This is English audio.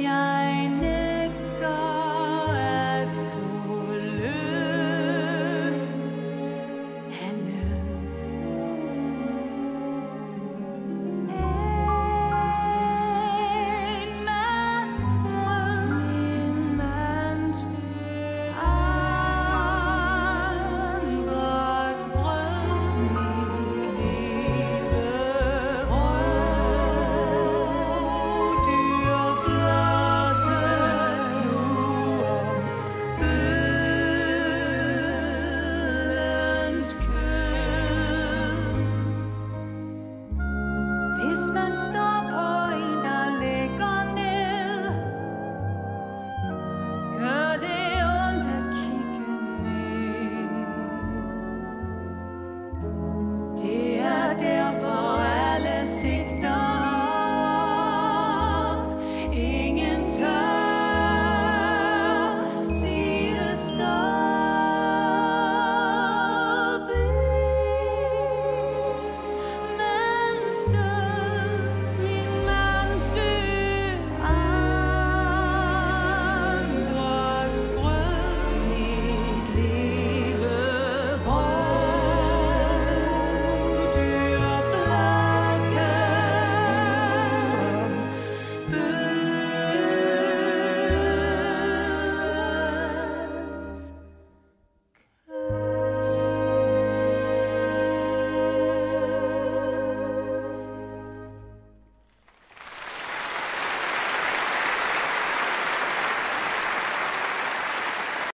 yeah. Christmas, the party.